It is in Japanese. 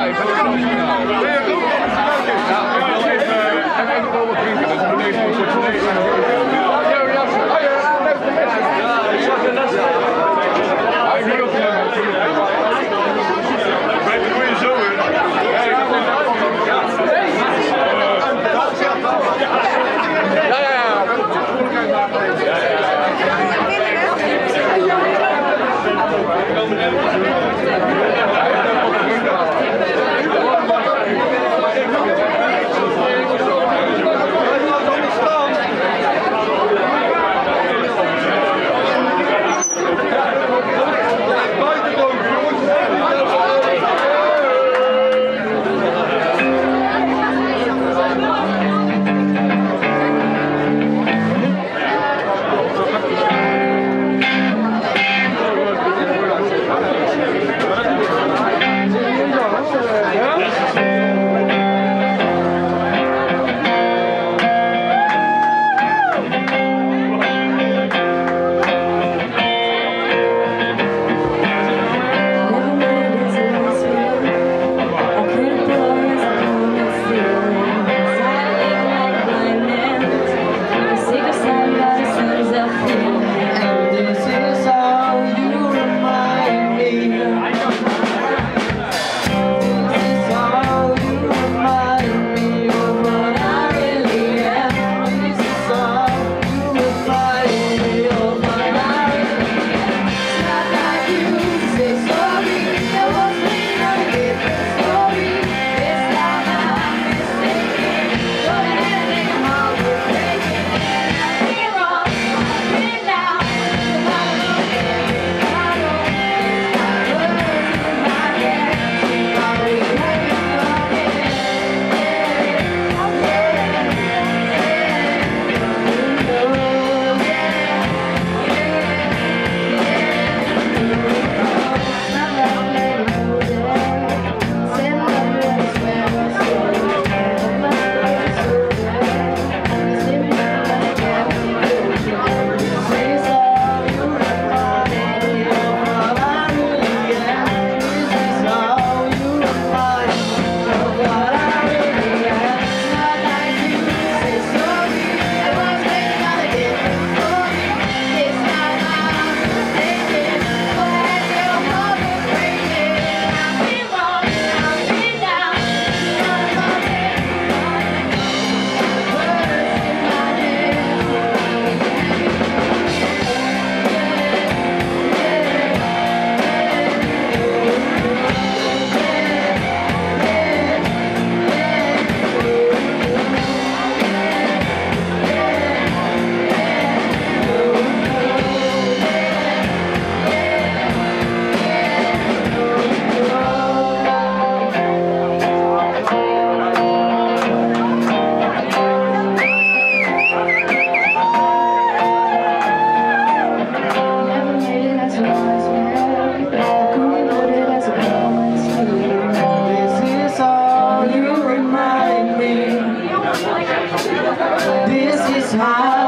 はい。high.